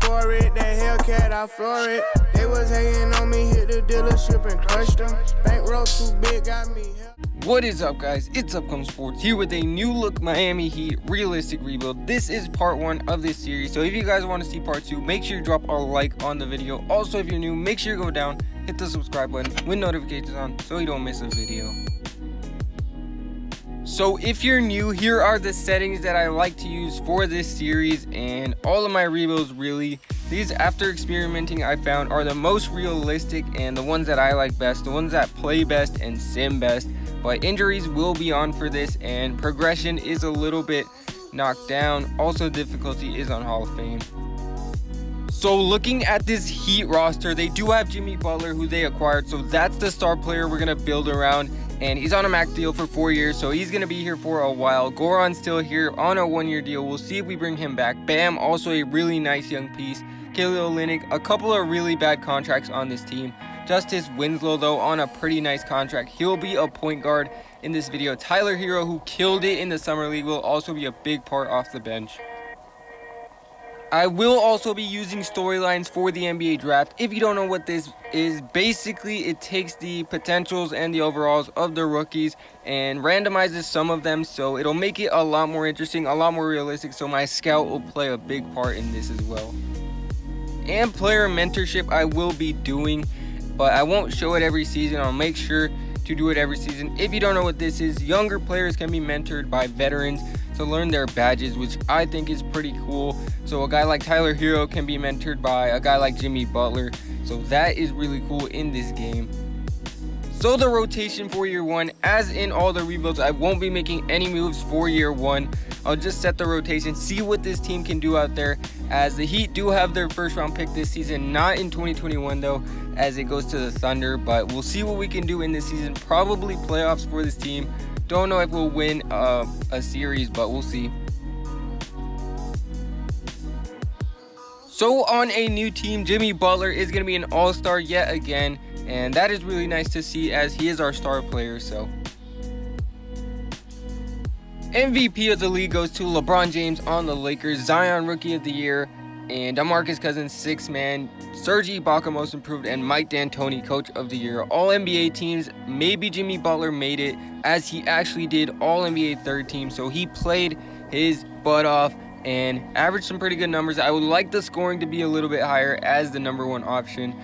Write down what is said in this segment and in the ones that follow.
Pour it. That Hellcat, I floor it. They was hating on me, hit the dealership and crushed them. Bankroll too big, got me. What is up guys, it's Upcome Sports here with a new look Miami Heat realistic rebuild. This is part one of this series, so if you guys want to see part two, make sure you drop a like on the video. Also, if you're new, make sure you go down, hit the subscribe button with notifications on so you don't miss a video. So if you're new, here are the settings that I like to use for this series and all of my rebuilds really. These after experimenting I found are the most realistic and the ones that I like best, the ones that play best and sim best. But injuries will be on for this and progression is a little bit knocked down. Also difficulty is on Hall of Fame. So looking at this Heat roster, they do have Jimmy Butler who they acquired. So that's the star player we're going to build around and he's on a max deal for four years, so he's gonna be here for a while. Goran's still here on a one-year deal. We'll see if we bring him back. Bam, also a really nice young piece. Kelly Olynyk, a couple of really bad contracts on this team. Justise Winslow, though, on a pretty nice contract. He'll be a point guard in this video. Tyler Herro, who killed it in the Summer League, will also be a big part off the bench. I will also be using storylines for the NBA draft. If you don't know what this is, basically it takes the potentials and the overalls of the rookies and randomizes some of them so it'll make it a lot more interesting, a lot more realistic so my scout will play a big part in this as well. And player mentorship I will be doing, but I won't show it every season. I'll make sure to do it every season. If you don't know what this is, younger players can be mentored by veterans to learn their badges, which I think is pretty cool. So a guy like Tyler Herro can be mentored by a guy like Jimmy Butler. So that is really cool in this game. So the rotation for year one, as in all the rebuilds, I won't be making any moves for year one. I'll just set the rotation, see what this team can do out there. As the Heat do have their first round pick this season, not in 2021 though, as it goes to the Thunder. But we'll see what we can do in this season. Probably playoffs for this team. Don't know if we'll win uh, a series, but we'll see. So on a new team, Jimmy Butler is going to be an all-star yet again. And that is really nice to see as he is our star player. So MVP of the league goes to LeBron James on the Lakers, Zion Rookie of the Year, and DeMarcus Cousins six man, Serge Ibaka most improved, and Mike D'Antoni coach of the year. All NBA teams, maybe Jimmy Butler made it as he actually did all NBA third team. So he played his butt off and averaged some pretty good numbers. I would like the scoring to be a little bit higher as the number one option,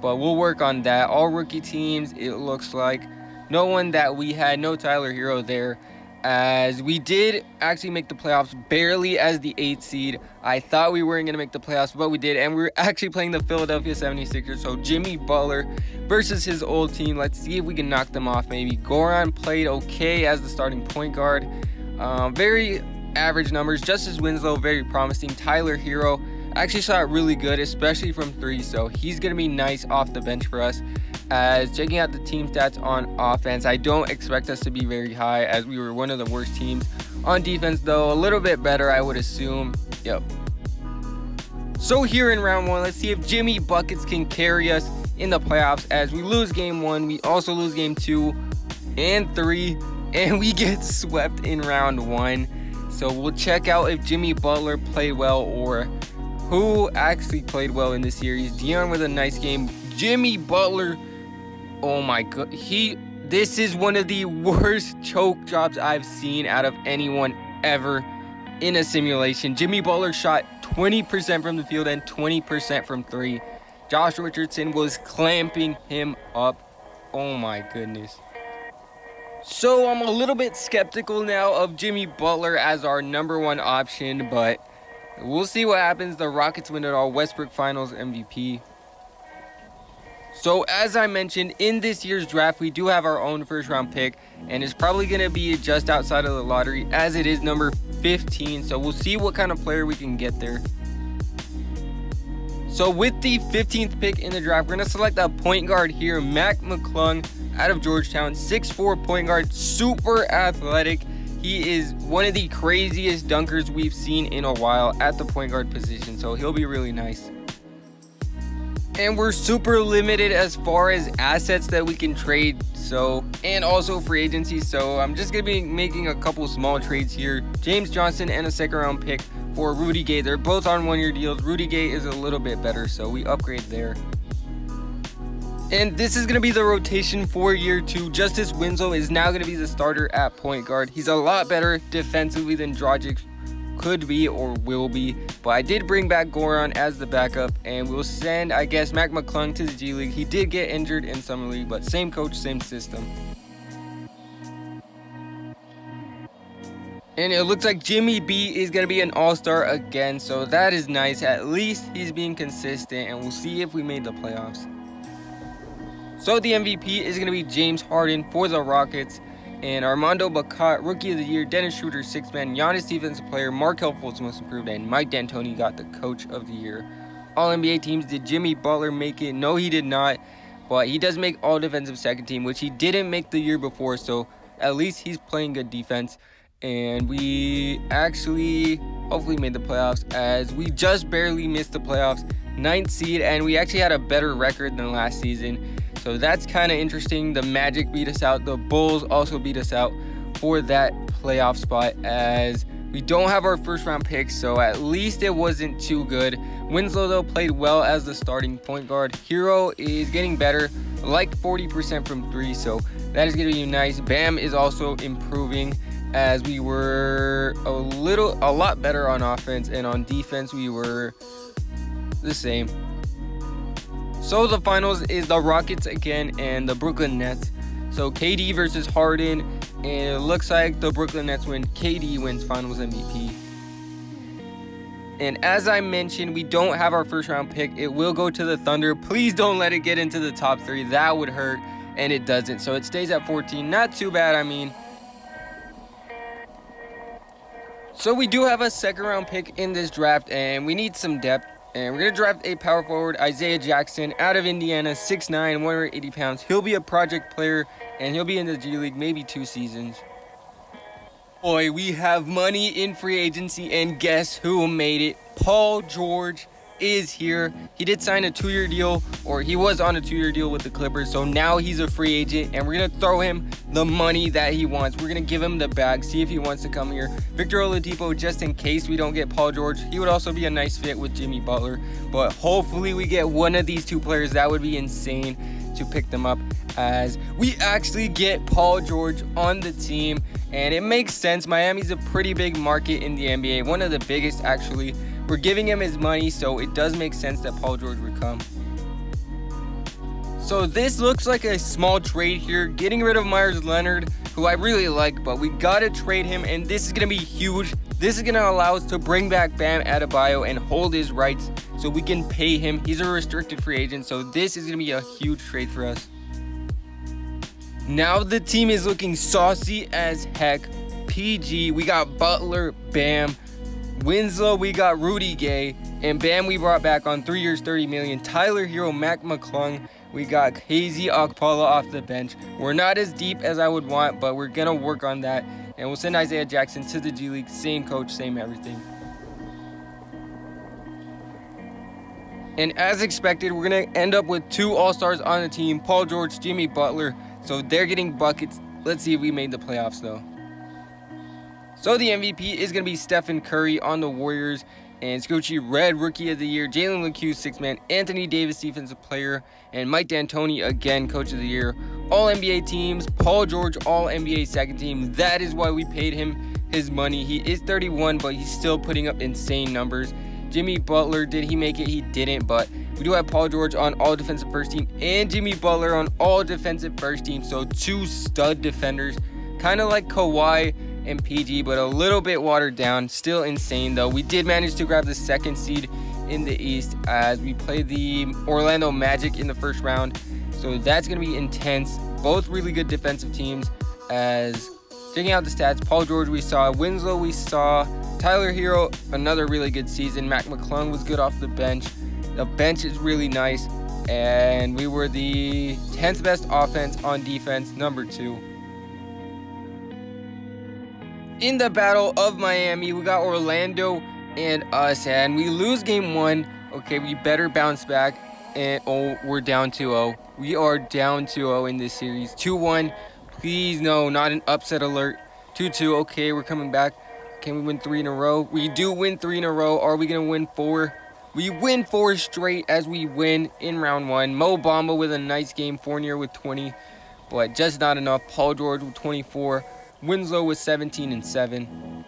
but we'll work on that. All rookie teams, it looks like. No one that we had, no Tyler Herro there as we did actually make the playoffs barely as the 8th seed. I thought we weren't going to make the playoffs, but we did, and we are actually playing the Philadelphia 76ers. So Jimmy Butler versus his old team. Let's see if we can knock them off maybe. Goran played okay as the starting point guard. Um, very average numbers. Justise Winslow, very promising. Tyler Herro actually shot really good, especially from three, so he's going to be nice off the bench for us as checking out the team stats on offense, I don't expect us to be very high as we were one of the worst teams. On defense, though, a little bit better, I would assume. Yep. So here in round one, let's see if Jimmy Buckets can carry us in the playoffs as we lose game one. We also lose game two and three, and we get swept in round one. So we'll check out if Jimmy Butler played well or who actually played well in this series. Dion with a nice game. Jimmy Butler Oh my god, he this is one of the worst choke jobs I've seen out of anyone ever in a simulation. Jimmy Butler shot 20% from the field and 20% from 3. Josh Richardson was clamping him up. Oh my goodness. So I'm a little bit skeptical now of Jimmy Butler as our number one option, but we'll see what happens. The Rockets win it all. Westbrook Finals MVP. So as I mentioned, in this year's draft, we do have our own first round pick, and it's probably going to be just outside of the lottery as it is number 15. So we'll see what kind of player we can get there. So with the 15th pick in the draft, we're going to select a point guard here, Mac McClung out of Georgetown, 6'4 point guard, super athletic. He is one of the craziest dunkers we've seen in a while at the point guard position, so he'll be really nice. And we're super limited as far as assets that we can trade. So, and also free agency. So I'm just to be making a couple small trades here. James Johnson and a second round pick for Rudy Gay. They're both on one-year deals. Rudy Gay is a little bit better, so we upgrade there. And this is going to be the rotation for year two. Justise Winslow is now going to be the starter at point guard. He's a lot better defensively than Dragic could be or will be. But I did bring back Goran as the backup, and we'll send, I guess, Mac McClung to the G League. He did get injured in Summer League, but same coach, same system. And it looks like Jimmy B is going to be an all-star again, so that is nice. At least he's being consistent, and we'll see if we made the playoffs. So the MVP is going to be James Harden for the Rockets. And Armando Bacot, Rookie of the Year, Dennis Schroeder, Sixth Man, Giannis Defensive Player, Markelle Fultz Most Improved, and Mike D'Antoni got the Coach of the Year. All NBA teams, did Jimmy Butler make it? No, he did not. But he does make all defensive second team, which he didn't make the year before. So at least he's playing good defense. And we actually hopefully made the playoffs as we just barely missed the playoffs. Ninth seed, and we actually had a better record than last season. So that's kind of interesting. The Magic beat us out. The Bulls also beat us out for that playoff spot as we don't have our first round pick, so at least it wasn't too good. Winslow, though, played well as the starting point guard. Herro is getting better, like 40% from three, so that is going to be nice. Bam is also improving as we were a little, a lot better on offense, and on defense, we were the same. So the finals is the Rockets again and the Brooklyn Nets. So KD versus Harden, and it looks like the Brooklyn Nets win. KD wins Finals MVP. And as I mentioned, we don't have our first round pick. It will go to the Thunder. Please don't let it get into the top three. That would hurt, and it doesn't. So it stays at 14. Not too bad, I mean. So we do have a second round pick in this draft, and we need some depth. And we're going to draft a power forward, Isaiah Jackson, out of Indiana, 6'9", 180 pounds. He'll be a project player, and he'll be in the G League maybe two seasons. Boy, we have money in free agency, and guess who made it? Paul George is here. He did sign a two-year deal, or he was on a two-year deal with the Clippers, so now he's a free agent, and we're to throw him the money that he wants. We're to give him the bag, see if he wants to come here. Victor Oladipo, just in case we don't get Paul George, he would also be a nice fit with Jimmy Butler, but hopefully we get one of these two players. That would be insane to pick them up as we actually get Paul George on the team and it makes sense Miami's a pretty big market in the NBA one of the biggest actually we're giving him his money, so it does make sense that Paul George would come. So this looks like a small trade here, getting rid of Meyers Leonard, who I really like, but we gotta trade him, and this is gonna be huge. This is gonna allow us to bring back Bam Adebayo and hold his rights so we can pay him. He's a restricted free agent, so this is gonna be a huge trade for us. Now the team is looking saucy as heck. PG, we got Butler, Bam, Winslow, we got Rudy Gay. And Bam, we brought back on three years, 30 million. Tyler Herro, Mac McClung. We got KZ Okpala off the bench. We're not as deep as I would want, but we're going to work on that. And we'll send Isaiah Jackson to the G League. Same coach, same everything. And as expected, we're going to end up with two All-Stars on the team. Paul George, Jimmy Butler. So they're getting buckets. Let's see if we made the playoffs, though. So the MVP is going to be Stephen Curry on the Warriors. And Scoochie Red Rookie of the Year, Jalen Lecque, Six Man, Anthony Davis Defensive Player, and Mike D'Antoni again Coach of the Year. All NBA teams, Paul George All NBA Second Team. That is why we paid him his money. He is 31, but he's still putting up insane numbers. Jimmy Butler, did he make it? He didn't, but we do have Paul George on all defensive first team and Jimmy Butler on all defensive first team. So two stud defenders, kind of like Kawhi and PG, but a little bit watered down. Still insane though. We did manage to grab the second seed in the East as we played the Orlando Magic in the first round. So that's going to be intense. Both really good defensive teams as checking out the stats, Paul George we saw, Winslow we saw, Tyler Herro, another really good season. Mac McClung was good off the bench. The bench is really nice. And we were the 10th best offense on defense, number two in the Battle of Miami. We got Orlando and us, and we lose game one. Okay, we better bounce back. And oh, we're down 2-0. We are down 2-0 in this series. 2-1. Please, no, not an upset alert. 2-2. Okay, we're coming back. Can we win three in a row? We do win three in a row. Are we going to win four? We win four straight as we win in round one. Mo Bamba with a nice game. Fournier with 20, but just not enough. Paul George with 24. Winslow with 17 and 7.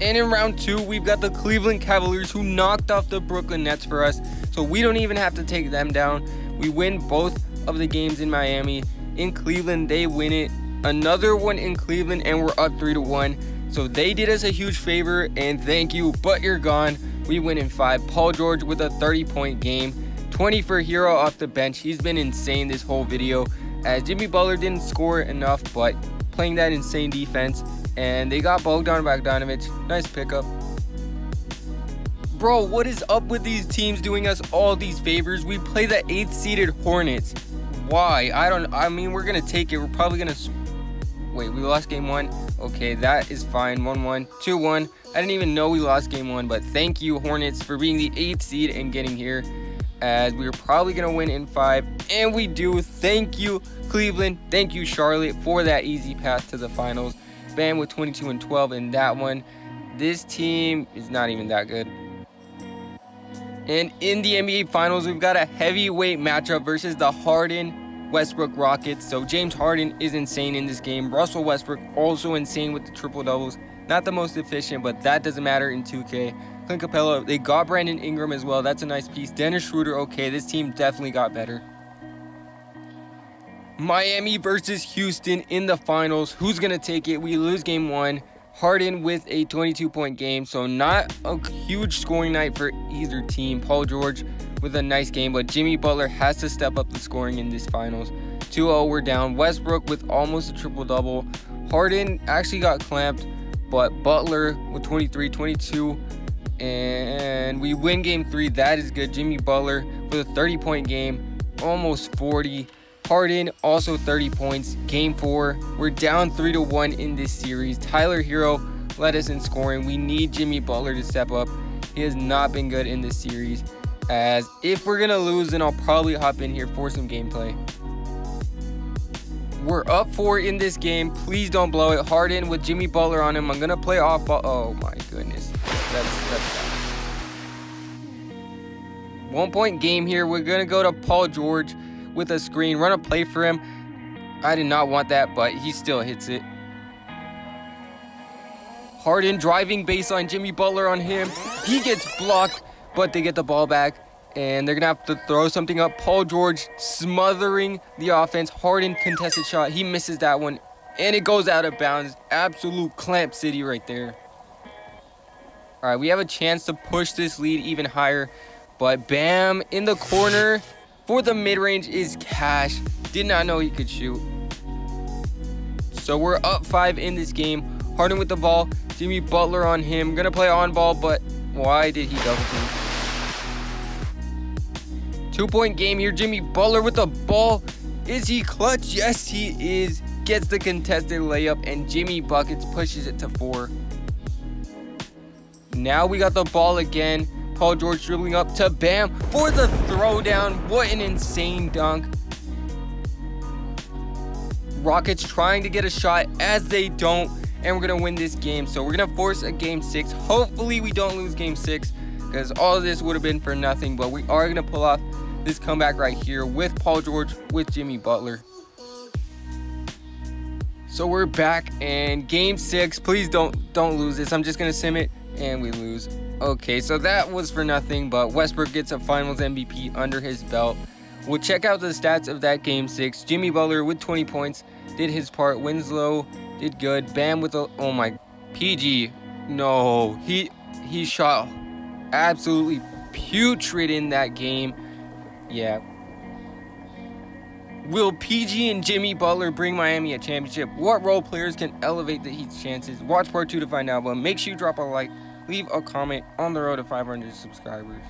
And in round two, we've got the Cleveland Cavaliers who knocked off the Brooklyn Nets for us. So we don't even have to take them down. We win both of the games in Miami. In Cleveland, they win it. Another one in Cleveland, and we're up 3 to 1. So they did us a huge favor, and thank you, but you're gone. We win in five. Paul George with a 30 point game. 20 for Herro off the bench. He's been insane this whole video as Jimmy Butler didn't score enough, but playing that insane defense. And they got Bogdan Bogdanovic. Nice pickup. Bro, what is up with these teams doing us all these favors? We play the 8th seeded Hornets. Why? I don't I mean, we're going to take it. We're probably going to Wait, we lost game 1. Okay, that is fine. 1-1, 2-1. I didn't even know we lost game one, but thank you, Hornets, for being the eighth seed and getting here. As we are probably going to win in five, and we do. Thank you, Cleveland. Thank you, Charlotte, for that easy path to the finals. Bam with 22 and 12 in that one. This team is not even that good. And in the NBA Finals, we've got a heavyweight matchup versus the Harden Westbrook Rockets. So James Harden is insane in this game. Russell Westbrook also insane with the triple doubles. Not the most efficient, but that doesn't matter in 2K. Clint Capela, they got Brandon Ingram as well. That's a nice piece. Dennis Schroeder, okay. This team definitely got better. Miami versus Houston in the finals. Who's going to take it? We lose game one. Harden with a 22 point game, so not a huge scoring night for either team. Paul George with a nice game, but Jimmy Butler has to step up the scoring in this finals. 2 0, we're down. Westbrook with almost a triple double. Harden actually got clamped, but Butler with 23, 22, and we win game three. That is good. Jimmy Butler with a 30 point game, almost 40. Harden also 30 points. Game four, we're down three to one in this series. Tyler Herro led us in scoring. We need Jimmy Butler to step up. He has not been good in this series. As if we're gonna lose, then I'll probably hop in here for some gameplay. We're up four in this game. Please don't blow it. Harden with Jimmy Butler on him. I'm gonna play off ball. Oh my goodness. That's that's one point game here. We're gonna go to Paul George with a screen. Run a play for him. I did not want that, but he still hits it. Harden driving baseline. Jimmy Butler on him. He gets blocked, but they get the ball back and they're gonna have to throw something up. Paul George smothering the offense. Harden contested shot. He misses that one, and it goes out of bounds. Absolute clamp city right there. All right, we have a chance to push this lead even higher, but Bam in the corner for the mid-range is Cash. Did not know he could shoot. So we're up five in this game. Harden with the ball. Jimmy Butler on him. Gonna play on ball, but why did he double team? Two point game here. Jimmy Butler with the ball. Is he clutch? Yes, he is. Gets the contested layup, and Jimmy Buckets pushes it to four. Now we got the ball again. Paul George dribbling up to Bam for the throwdown. What an insane dunk. Rockets trying to get a shot as they don't, and we're going to win this game. So we're going to force a game six. Hopefully we don't lose game six because all this would have been for nothing, but we are going to pull off this comeback right here with Paul George, with Jimmy Butler. So we're back and game six. Please don't don't lose this. I'm just gonna sim it and we lose. Okay, so that was for nothing, but Westbrook gets a finals MVP under his belt. We'll check out the stats of that game six. Jimmy Butler with 20 points did his part. Winslow did good. Bam with a oh my PG. No, he he shot absolutely putrid in that game. Yeah. Will PG and Jimmy Butler bring Miami a championship? What role players can elevate the Heat's chances? Watch part two to find out, but make sure you drop a like, leave a comment on the road to 500 subscribers.